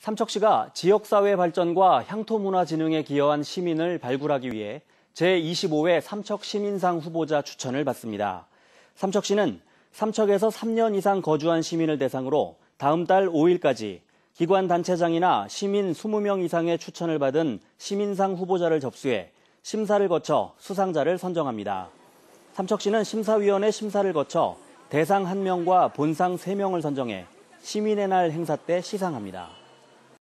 삼척시가 지역사회 발전과 향토문화 진흥에 기여한 시민을 발굴하기 위해 제25회 삼척시민상 후보자 추천을 받습니다. 삼척시는 삼척에서 3년 이상 거주한 시민을 대상으로 다음 달 5일까지 기관 단체장이나 시민 20명 이상의 추천을 받은 시민상 후보자를 접수해 심사를 거쳐 수상자를 선정합니다. 삼척시는 심사위원회 심사를 거쳐 대상 1명과 본상 3명을 선정해 시민의 날 행사 때 시상합니다.